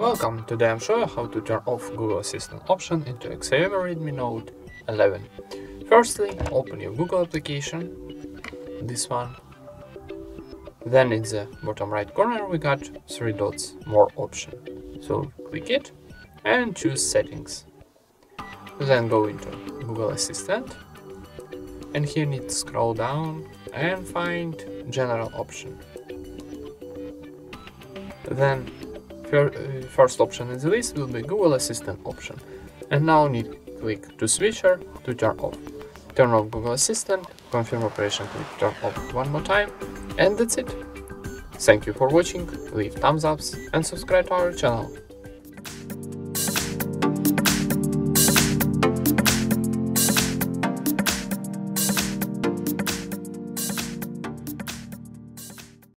Welcome, today I'm showing how to turn off Google Assistant option into Xiaomi Redmi Note 11. Firstly, open your Google application, this one. Then in the bottom right corner we got three dots, more option. So click it and choose settings. Then go into Google Assistant and here need to scroll down and find general option. Then uh, first option in the list will be Google Assistant option. And now need click to switcher to turn off. Turn off Google Assistant, confirm operation click turn off one more time, and that's it. Thank you for watching, leave thumbs ups and subscribe to our channel.